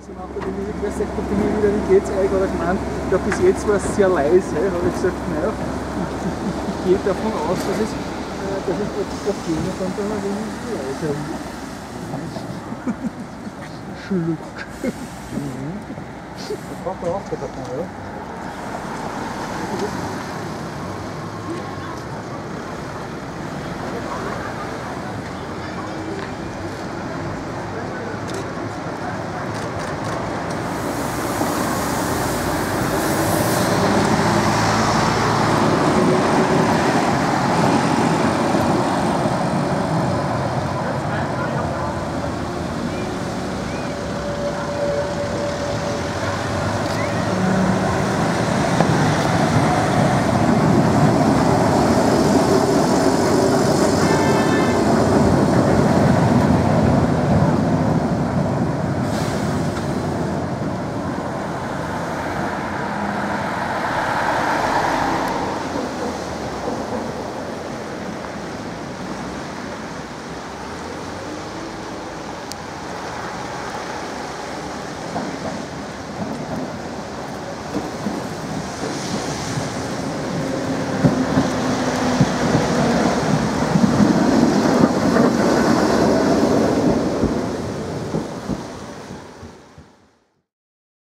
was ich mache, bin ich, euch, da bin ich wieder, wie geht's euch? Oder ich meine, ja, bis jetzt war es sehr leise, habe ich gesagt, naja, ich, ich, ich, gehe davon aus, dass es, äh, dass es das Thema dann da ein wenig leiser wird. Schluck. Mhm. Das braucht er auch davon, oder?